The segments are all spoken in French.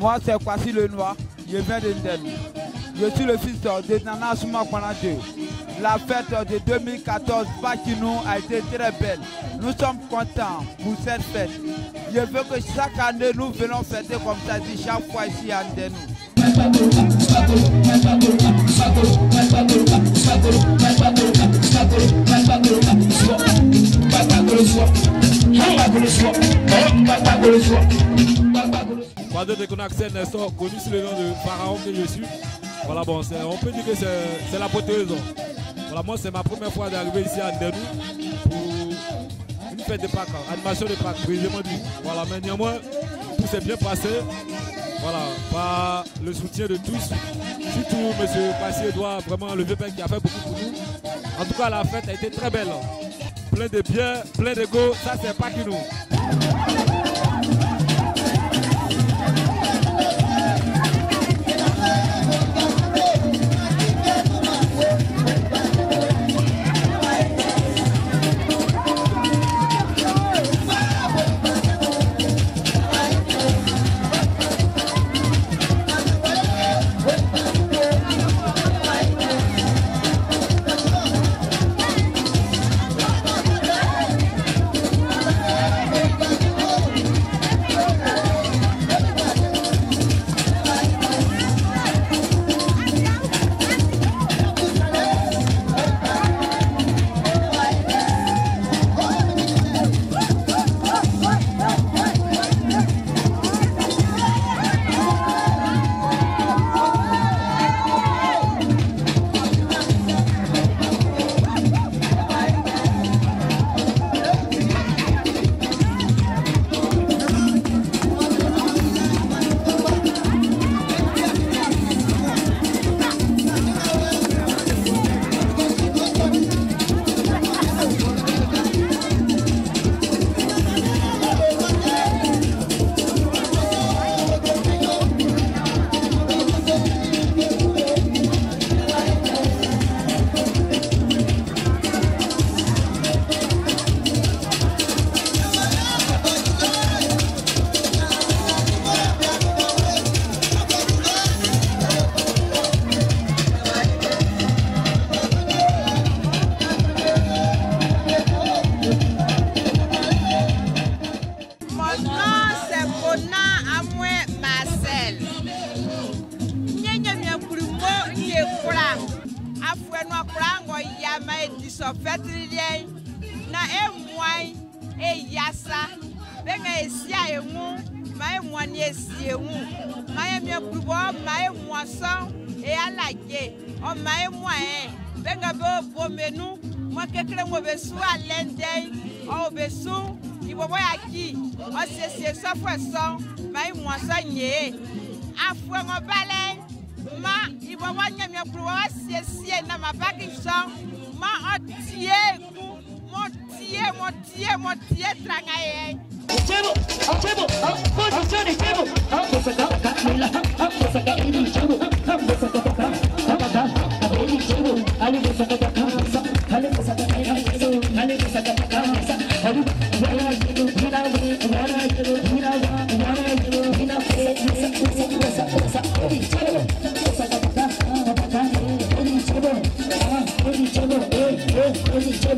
Moi, c'est Kwasi le Noir. Je viens de Ndenu. Je suis le fils de Nana Souma. La fête de 2014, Pakinou, a été très belle. Nous sommes contents pour cette fête. Je veux que chaque année, nous venons fêter comme ça, dit chaque fois ici à Ndenu. Quando de Konaxen Nestor, connu sous le nom de Pharaon que je suis. Voilà, bon, on peut dire que c'est la poteuse. Voilà, moi, c'est ma première fois d'arriver ici à Ndenou pour une fête de Pâques, animation de Pâques, brièvement dit. Voilà, mais néanmoins, tout s'est bien passé. Voilà, par le soutien de tous. Surtout M. Passy Edouard, vraiment le vieux qui a fait beaucoup pour nous. En tout cas, la fête a été très belle. Plein de bière, plein de go, ça c'est pas qui nous.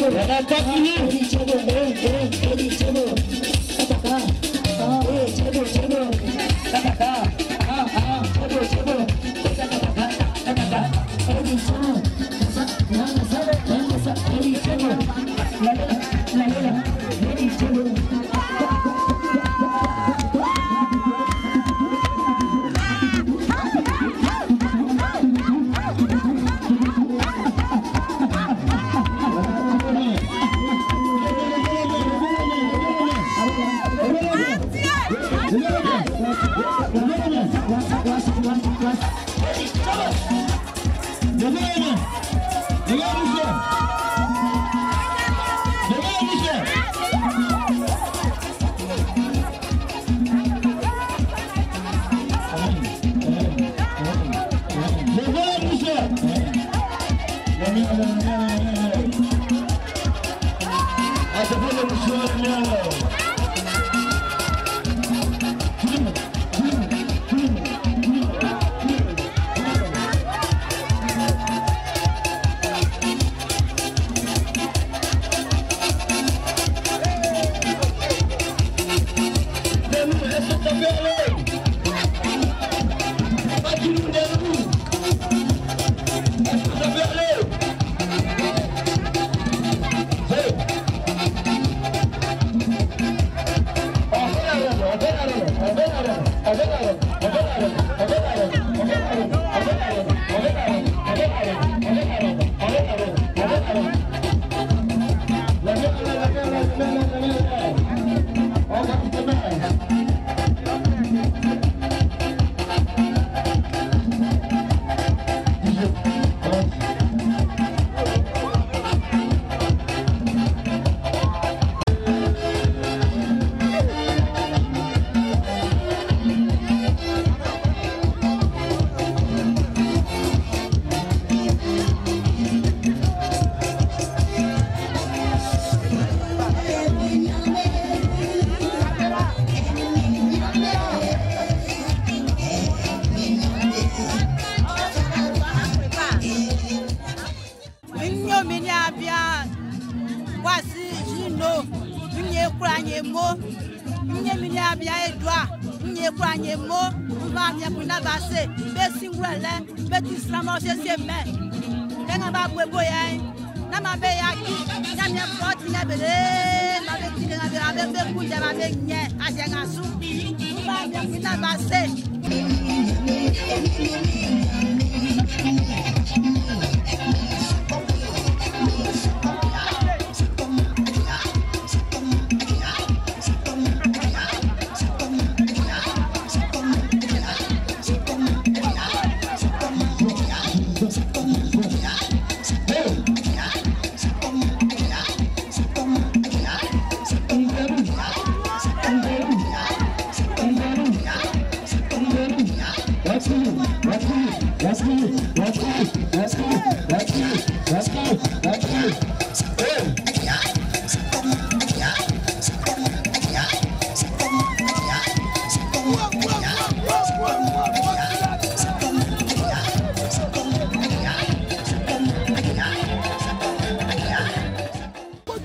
And I'm talking to you. Nye kura nye mo mba abia kuna base. Be singwele be ti islam o se se me denga ba gbe bo yan na ma be ya ki na mi ko ti na be le nye a kuna base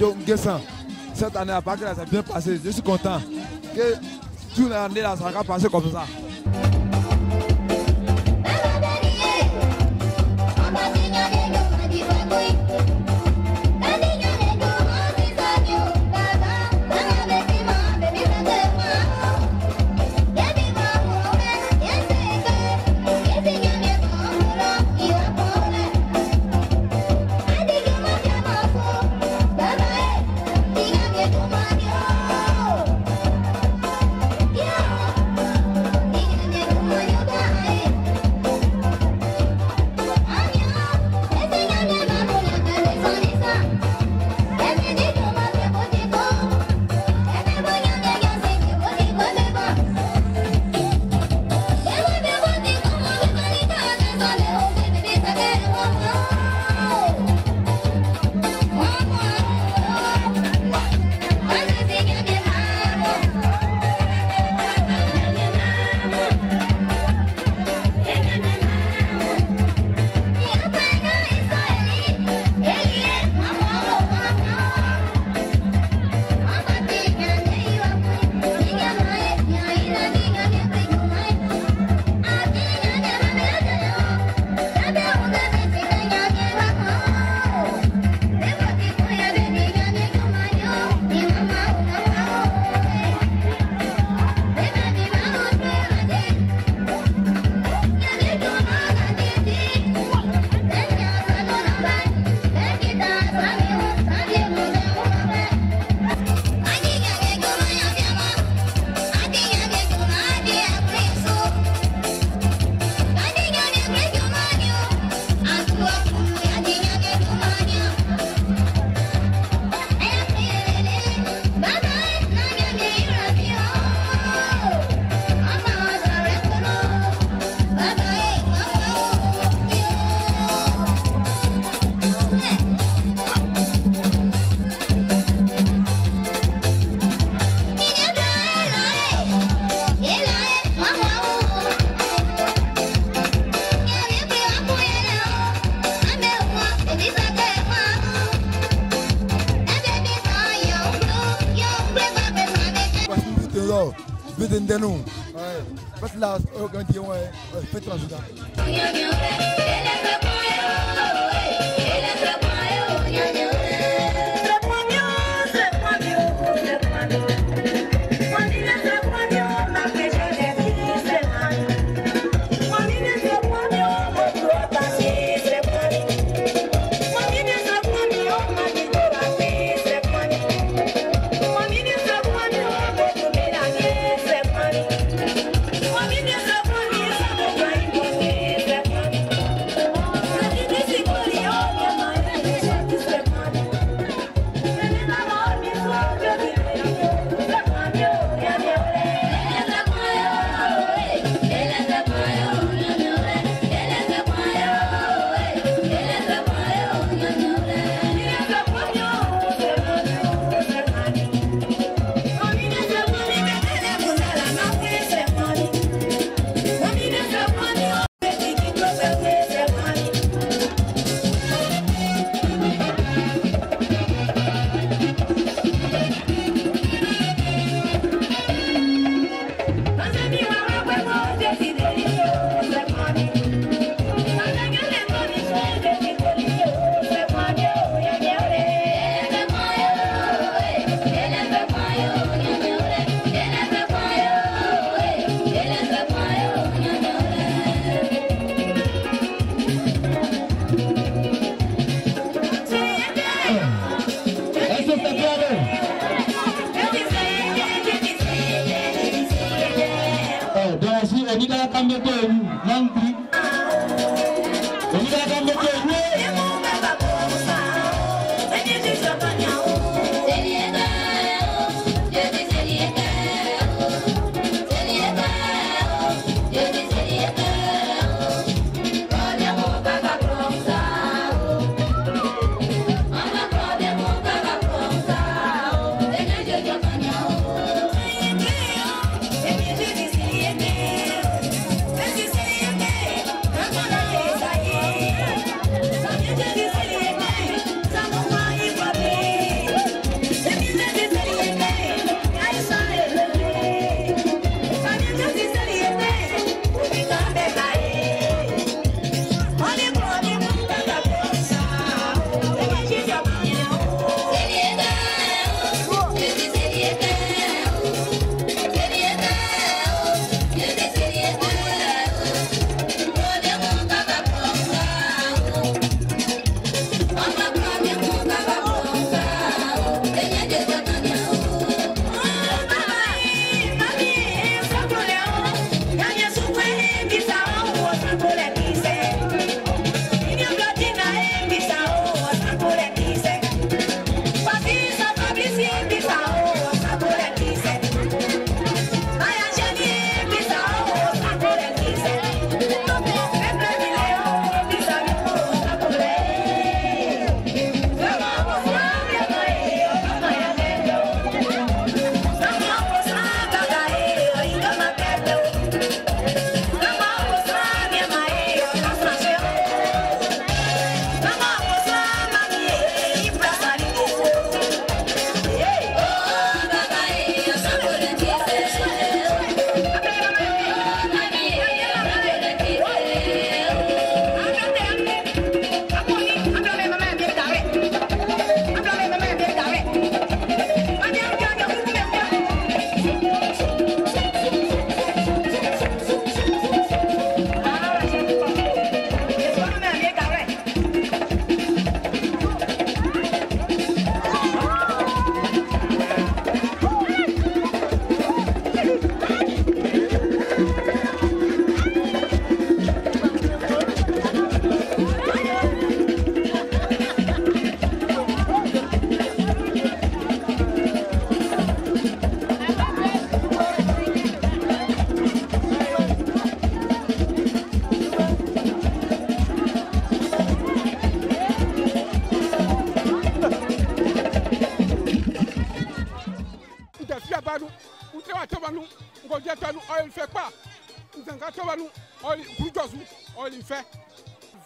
Nguessan, cette année à Pâques, ça s'est bien passé. Je suis content que toute l'année, ça va passer comme ça. Vite ndenu. Ouais. Parce que là, on dit ouais,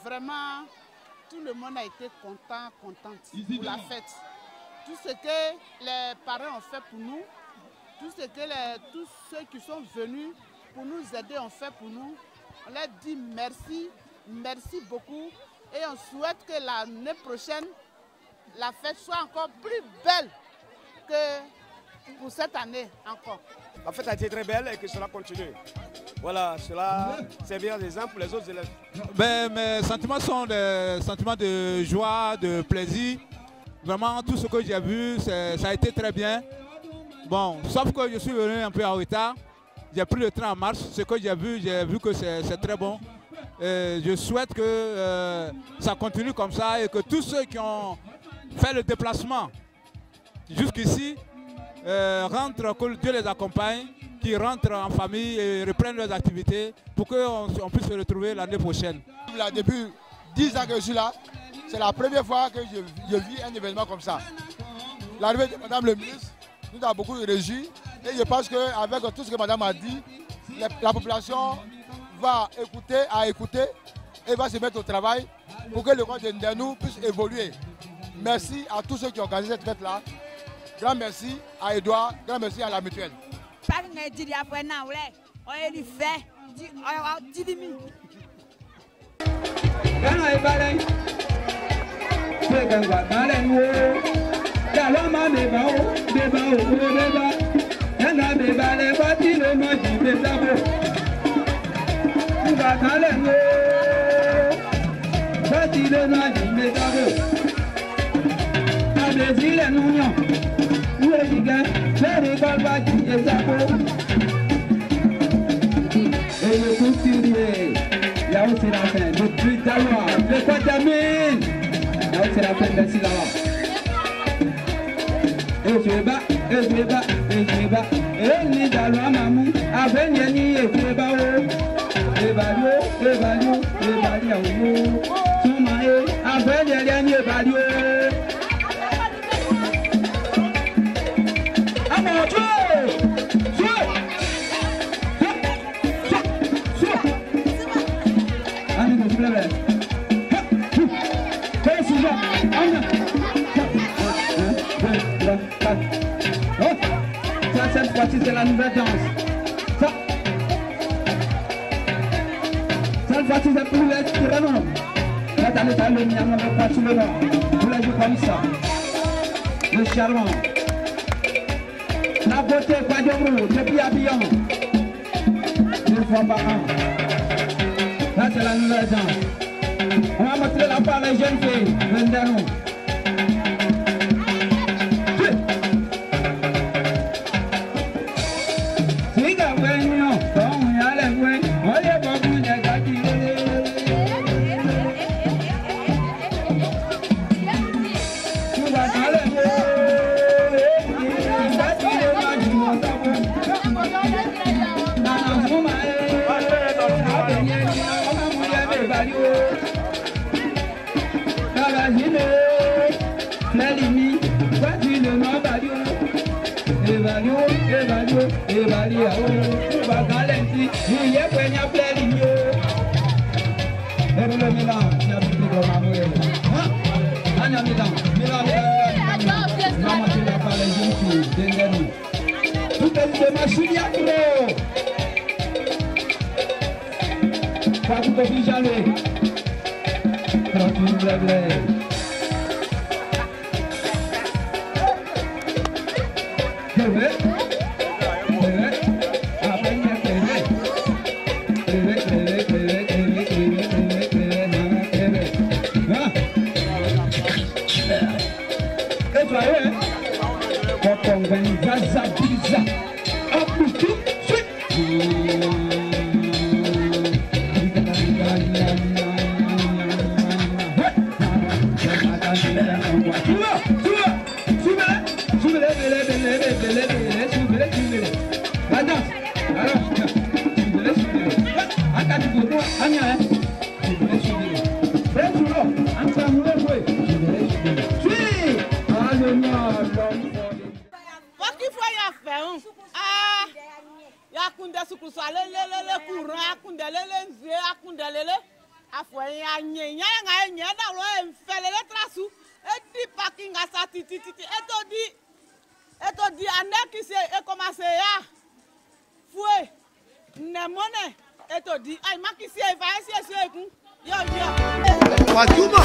Vraiment, tout le monde a été content, contente pour la fête. Tout ce que les parents ont fait pour nous, tout ce que les, tous ceux qui sont venus pour nous aider ont fait pour nous, on leur dit merci, merci beaucoup et on souhaite que l'année prochaine, la fête soit encore plus belle que pour cette année encore. La fête a été très belle et que cela continue. Voilà, cela servira d'exemple pour les autres élèves. Ben, mes sentiments sont des sentiments de joie, de plaisir. Vraiment, tout ce que j'ai vu, ça a été très bien. Bon, sauf que je suis venu un peu en retard. J'ai pris le train en marche. Ce que j'ai vu, j'ai vu que c'est très bon. Et je souhaite que euh, ça continue comme ça et que tous ceux qui ont fait le déplacement jusqu'ici euh, rentrent, que Dieu les accompagne, qui rentrent en famille et reprennent leurs activités pour qu'on on puisse se retrouver l'année prochaine. Depuis 10 ans que je suis là, c'est la première fois que je, vis un événement comme ça. L'arrivée de Madame le ministre nous a beaucoup régi et je pense qu'avec tout ce que Madame a dit, la, la population va écouter, à écouter et va se mettre au travail pour que le camp de Ndenou puisse évoluer. Merci à tous ceux qui ont organisé cette fête-là. Grand merci à Edouard, grand merci à la mutuelle. Na di lè sílẹ̀ nù yàn wúwo ìgbẹ́ lẹ́rìí bàbá jìjẹ sáko. èyí kú sírí ẹ̀ yàwó sira fẹ̀ lè bí dáwà lè kọjá míì yàwó sira fẹ̀ lè sí làwà. èso ìbá èso ìbá èso ìbá èyí ni dàlú àmàmú ìbá ìbàdí yóò ní ìbàdí ó. Le nom. Vous les comme ça. Le charmant. La beauté, pas de brou, depuis Abillon. Une fois par an. Là, c'est la nouvelle danse. On va montrer la part les jeunes filles. Venez-nous. láti lè má bàdí o. Èbàdí o, èbàdí o, ni o. Ẹ̀rù lè mi là ní abúlé lọ máa mú rẹ̀ lọ. Ányà mi là, mi là mi là mi là mi là. Màmá ti lè balẹ̀ ju kù dé lẹ́nu. Tútẹ̀ ní ma sùn ní àkúrò. Amen. Fɛn aa yakunde sukusu alelelele kuran akunde lele nzie akunde lele. Afɔ yin anye nya ye ŋa ye ye edi paki ŋa titititi eto di eto di ane kise ekomase ya. Fue nemone eto di. Ayi ma kisi ye fa esi esi ekun. Yɔ yɔ. Wajuma,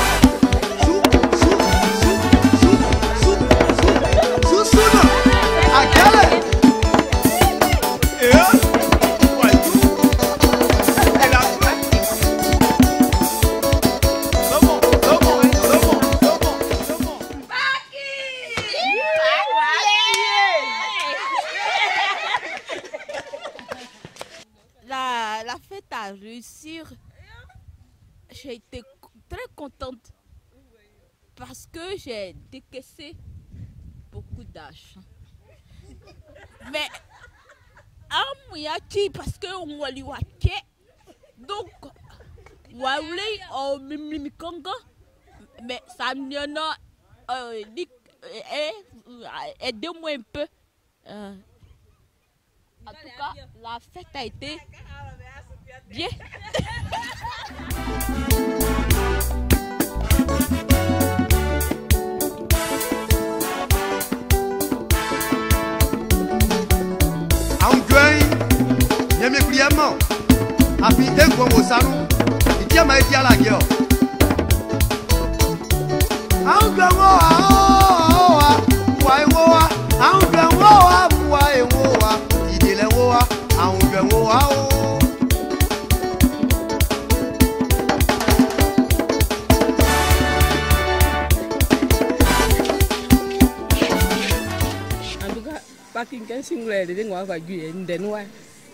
J'ai été très contente parce que j'ai décaissé beaucoup d'argent. Mais mouyaki parce que waké. Donc, Waoulé au Mimimikongo, mais ça m'y en a euh, dit- euh, aidez-moi un peu. Euh, en tout cas, la fête a été Bien. Anjoin, nyame kuliamo. Apite ngo wosaru. Itia mai dia la gyo. Anjoin wo. kinga singulaire de ngwa kwa ju ende no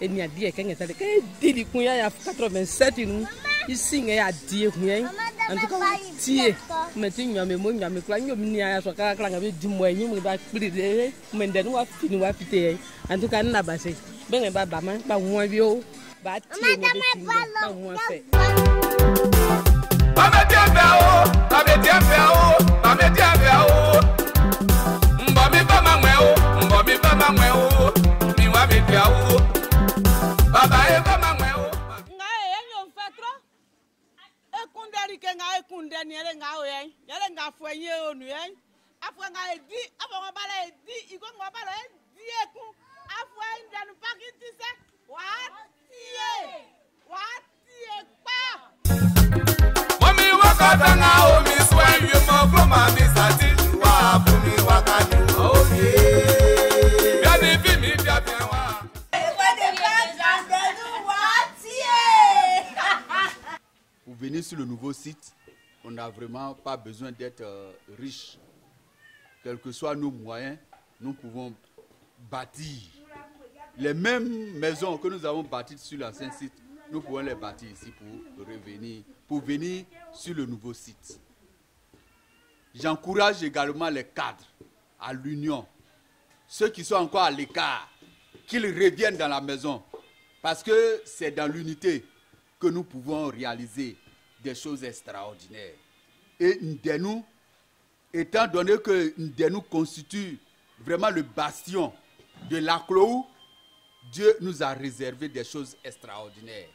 eni adie kenge tale ke didi kunya ya 87 nu isinge ya die kunya antuka tie meti nyame mo nyame kula nyomi ni ya so kala kala ngabe di mo enyi mo ba kpiri de mende no wa fini wa fite antuka nna ba se benge ba ba ma ba won bi o ba mo be ti ba won fe Ba me bien faire, ba me bien faire. Bala bala kpa. Mọ́mí omi ẹ̀yìn mọ́ sàtì wákàtí bí mi bí wá. Pour venir sur le nouveau site, on n'a vraiment pas besoin d'être euh, riche. Quels que soient nos moyens, nous pouvons bâtir. Les mêmes maisons que nous avons bâties sur l'ancien site, nous pouvons les bâtir ici pour revenir, pour venir sur le nouveau site. J'encourage également les cadres à l'union, ceux qui sont encore à l'écart, qu'ils reviennent dans la maison, parce que c'est dans l'unité que nous pouvons réaliser des choses extraordinaires. Et Ndenu, étant donné que Ndenu constitue vraiment le bastion de l'Aklou, Dieu nous a réservé des choses extraordinaires.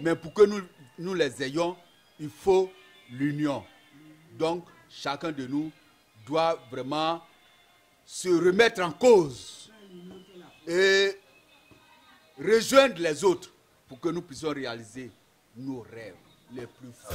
Mais pour que nous, nous les ayons, il faut l'union. Donc, chacun de nous doit vraiment se remettre en cause et rejoindre les autres pour que nous puissions réaliser nos rêves les plus fous.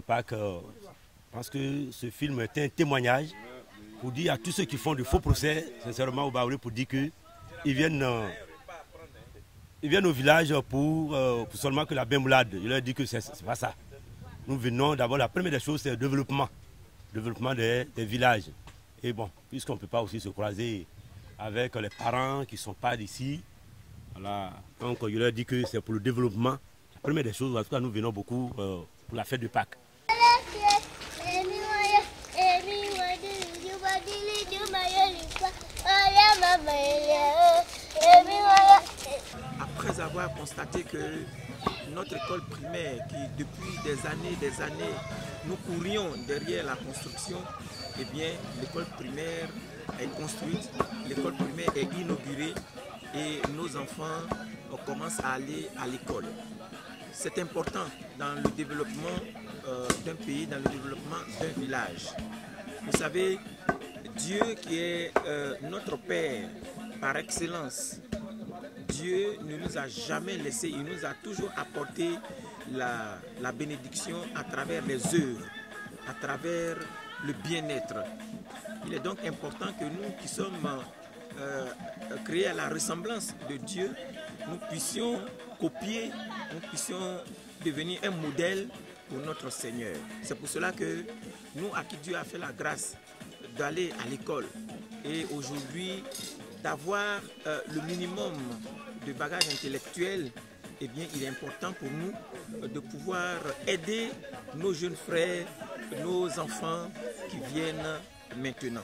Pâques euh, parce que ce film est un témoignage pour dire à tous ceux qui font de faux procès, sincèrement au Baoulé, pour dire qu'ils viennent, euh, ils viennent au village pour, euh, seulement que la bémoulade. Je leur dis que c'est c'est pas ça. Nous venons d'abord, la première des choses, c'est le développement. Le développement des, des villages. Et bon, puisqu'on ne peut pas aussi se croiser avec les parents qui ne sont pas d'ici, voilà. Donc je leur dis que c'est pour le développement. La première des choses, en tout cas, nous venons beaucoup pour la fête de Pâques. Anyone, anyone, you body, you Après avoir constaté que notre école primaire, qui depuis des années des années, nous courions derrière la construction, eh bien, l'école primaire est construite, l'école primaire est inaugurée et nos enfants on commence à aller à l'école. C'est important dans le développement euh, d'un pays, dans le développement d'un village. Vous savez, Dieu qui est euh, notre Père par excellence, Dieu ne nous a jamais laissé, il nous a toujours apporté la, la bénédiction à travers les œuvres, à travers le bien-être. Il est donc important que nous qui sommes euh, créés à la ressemblance de Dieu, nous puissions copier, nous puissions devenir un modèle pour notre Seigneur. C'est pour cela que nous, à qui Dieu a fait la grâce d'aller à l'école et aujourd'hui d'avoir euh, le minimum de bagages intellectuels, eh bien, il est important pour nous euh, de pouvoir aider nos jeunes frères, nos enfants qui viennent maintenant.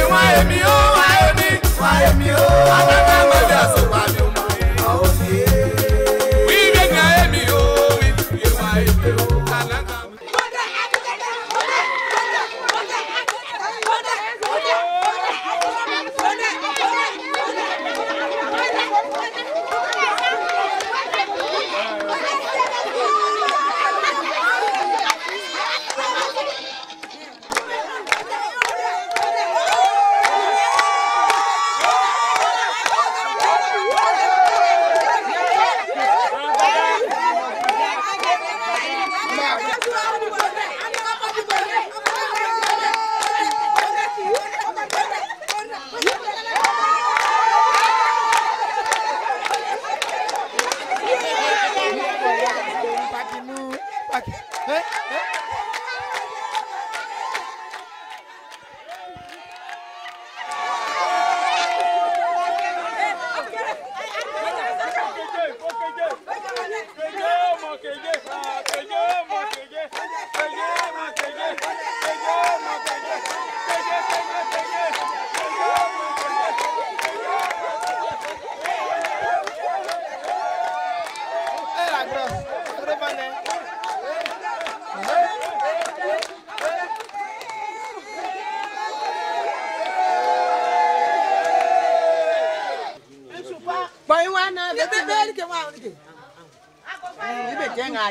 Ìwà èmi ó,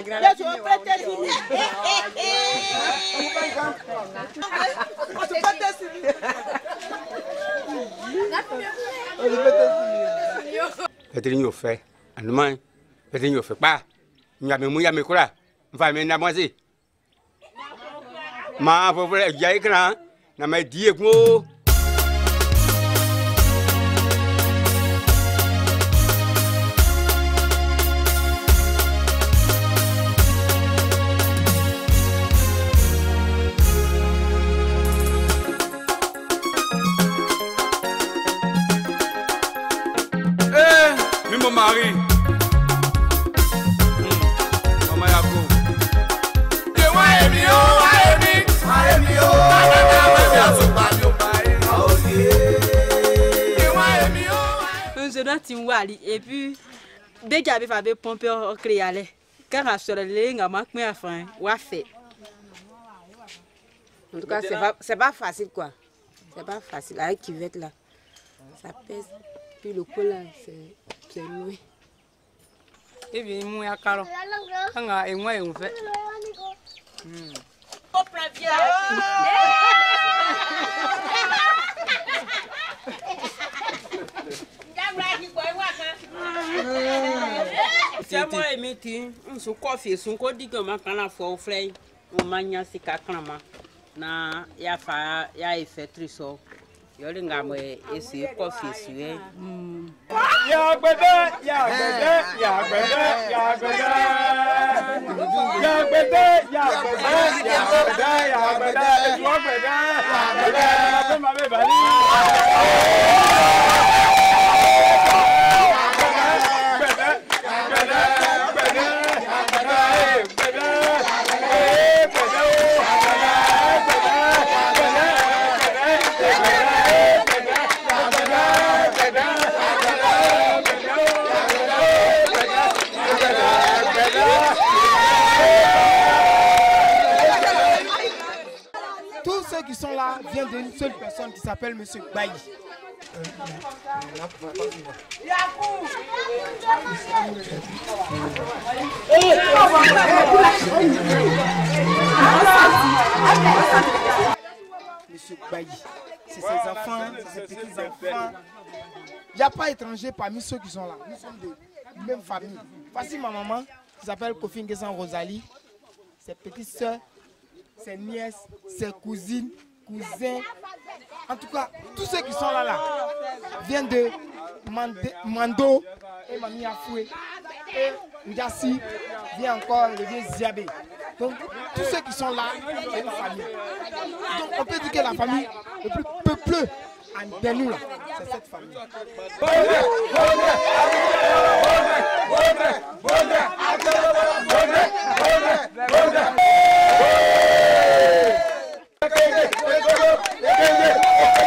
That's what protest is. What's the protest is? Petri yóò fẹ́ ànumọ́ Petri yóò fẹ́ pa nyàmì mú yàmì kúrà nfa mi nà mọ́sí. Màá fọ fúlẹ̀ ìjà yìí kàn di yé kún. Ti ń wà lí epi déjà bí fàbí pọ́ńpẹ́ ọkìlẹ̀ yàlẹ̀ kẹ́hìn sọ̀rọ̀ lé nga má pín àfọ̀n wá fẹ̀. En tout cas, c'est pas, c'est pas facile quoi. C'est pas facile. Avec cuvette là, ça pèse. Puis le col là, c'est c'est loin. ebi mu ya karọ kanga enwe sɛmɔ ye mi ti nsu kɔfi sun ko digi ma kana fɔ o filɛ ye o ma ɲa si ka kan ma na y'a fa y'a ye fɛtiri sɔ yɔli nka mɛ esi kɔfi su ye. yagbɛdɛ yagbɛdɛ yagbɛdɛ yagbɛdɛ yagbɛdɛ yagbɛdɛ yagbɛdɛ yagbɛdɛ etuwagbɛdɛ yagbɛdɛ fɛn ma bɛ bali. d'une seule personne qui s'appelle M. Bailly. Monsieur Bailly, c'est ses enfants, c'est ses petits-enfants. Il n'y a pas étranger parmi ceux qui sont là. Nous sommes de même famille. Voici ma maman, qui s'appelle Kofi Rosalie, ses petites soeurs, ses nièces, ses cousines, cousins. En tout cas, tous ceux qui sont là, là, viennent de Mando et Mamie Afoué. Et Ndassi vient encore, le vieux Ziabé. Donc, tous ceux qui sont là, c'est une famille. Donc, on peut dire que la famille le plus peupleux en nous, là, c'est cette famille. いけい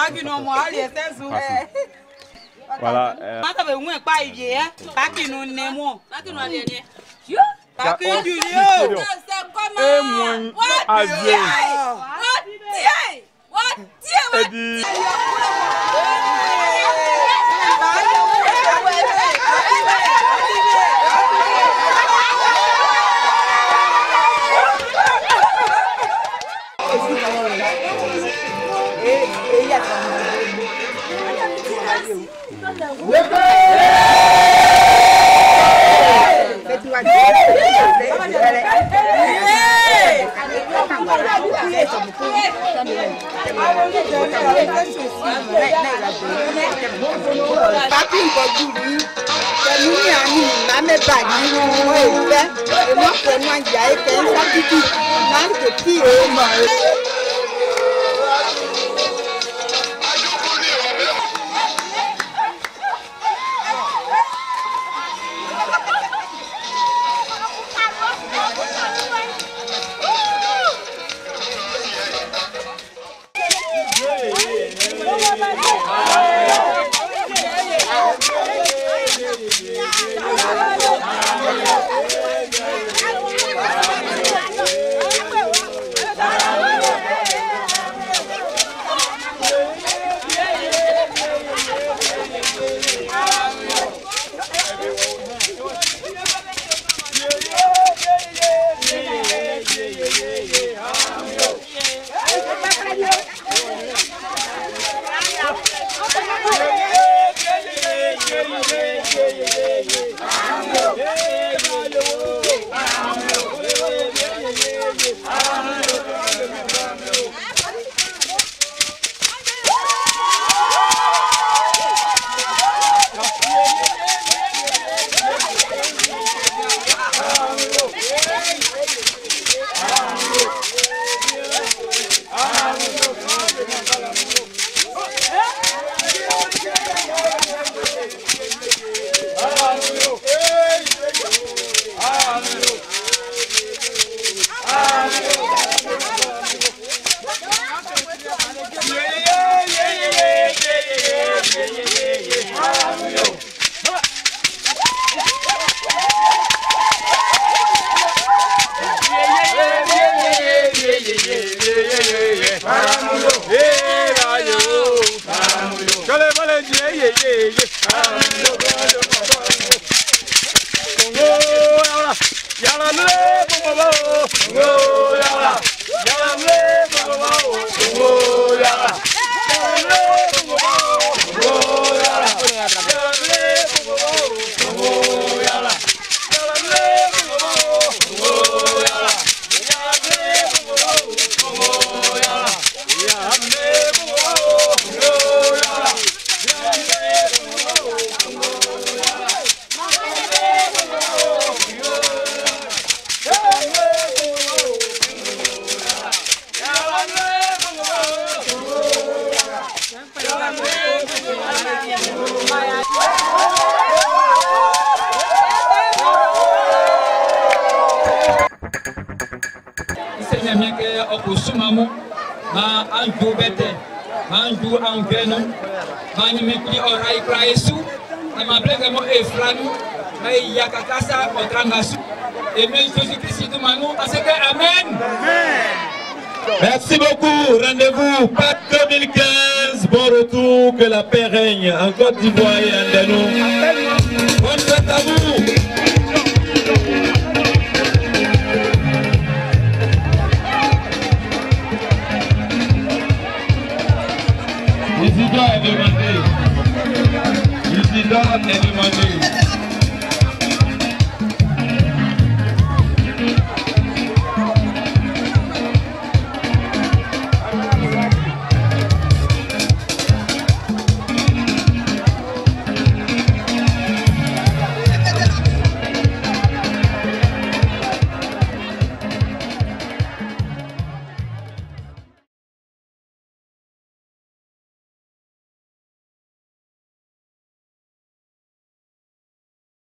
paki no mo ali esesu eh. Wala mata be mwe pa iye eh. Paki no ne mo paki no ali ne yo paki On ni o se koma What mo aje what tie what tie what tie pàtí ìbọ̀jú mi pẹ̀lú ní àmì ìmámẹ́bà nínú wọn èyí fẹ́ èmọ́pẹ̀ wọn yà é fẹ́ ń láǹkì kí èèmọ̀ rẹ̀. Sɛnɛ min kɛ o sumamu ma an ju bɛ tɛ ma an ju an gbɛnu ma ɲimi kuli ɔra i kura ye su na ma bile kɛ mo e filanu ma yakakasa ɔtranga su eme jésus christ dumanu parce que amen. Merci beaucoup. Rendez-vous Pâques 2015. Bon retour. Que la paix règne en Côte d'Ivoire et en Danou. Isidore est